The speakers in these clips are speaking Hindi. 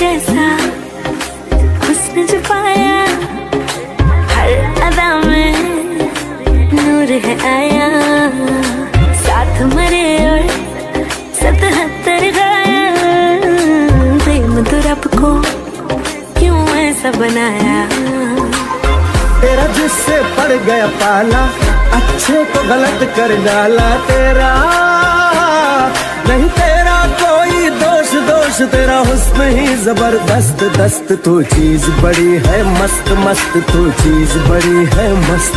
जैसा उसने जो पाया, हर अदा में नूर है आया। साथ मरे और सतहत्तर गाया। प्रेम को क्यों ऐसा बनाया? तेरा जिससे पड़ गया पाला, अच्छे को गलत कर डाला तेरा। नहीं तेरा दोष तेरा हुस्न ही ज़बरदस्त दस्त तो चीज़ बड़ी है मस्त मस्त तो चीज़ बड़ी है मस्त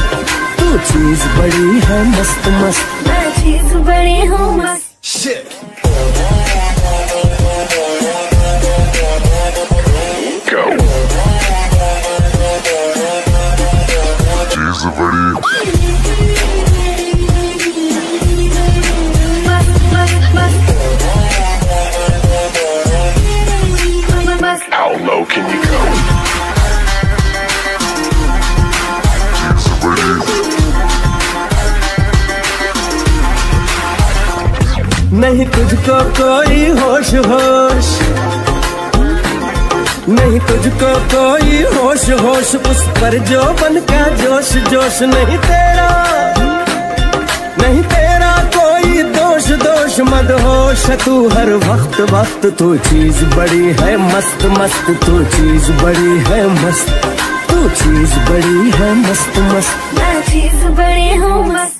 तो चीज़ बड़ी है मस्त मस्त। मैं चीज़ बड़ी हूँ मस्त। नहीं तुझको कोई होश होश। नहीं तुझको कोई होश होश। उस पर जो बन का जोश जोश नहीं तेरा। नहीं तेरा कोई दोष दोष। मद होश तू हर वक्त वक्त तू चीज़ बड़ी है मस्त मस्त। तू चीज़ बड़ी है मस्त तू चीज़ बड़ी है मस्त मस्त। मैं चीज़ बड़ी हूँ मस्त।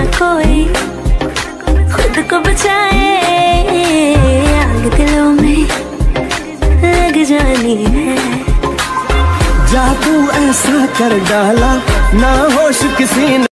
इतना कोई खुद को बचाए। आग दिलों में लग जानी है। जादू ऐसा कर डाला ना होश किसी ने